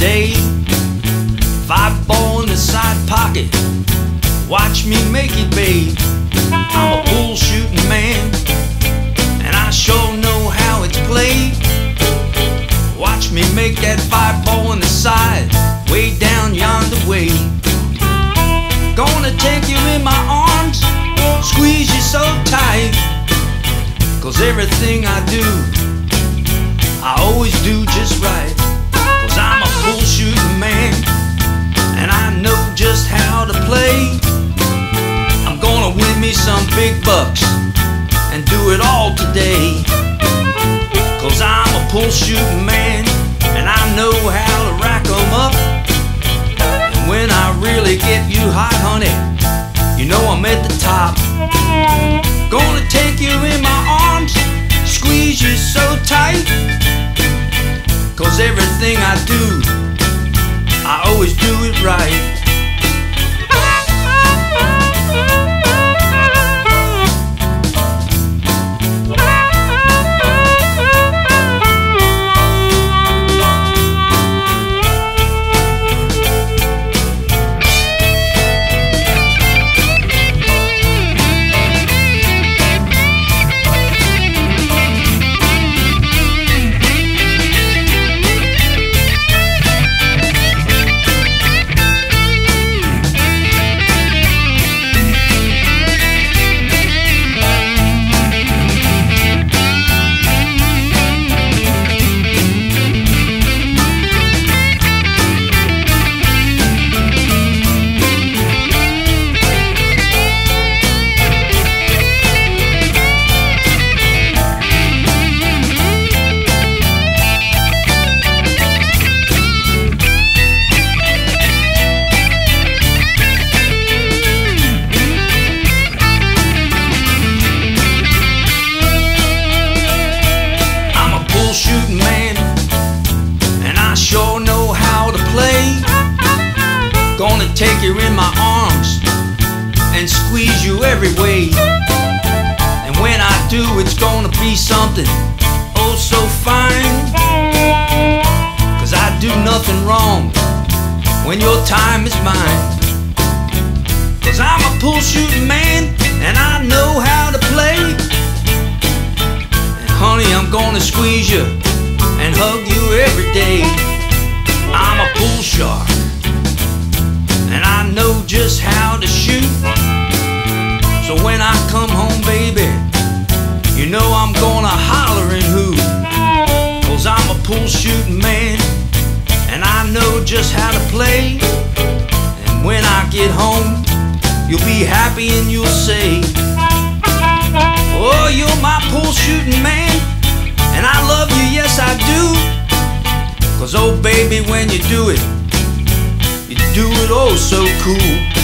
today. Five ball in the side pocket. Watch me make it, babe. I'm a pool shooting man, and I sure know how it's played. Watch me make that five ball in the side, way down yonder way. Gonna take you in my arms, squeeze you so tight. Cause everything I do, I always do just right. Bucks and do it all today. Cause I'm a pool shooting man, and I know how to rack 'em up. And when I really get you hot, honey, you know I'm at the top. Gonna take you in my arms, squeeze you so tight. Cause everything I do, I always do it right. When your time is mine. Cause I'm a pool shooting man, and I know how to play. And honey, I'm gonna squeeze you and hug you every day. I'm a pool shark, and I know just how to shoot. So when I get home, you'll be happy and you'll say, Oh, you're my pool shooting man, and I love you, yes I do. Cause oh baby, when you do it, you do it oh so cool.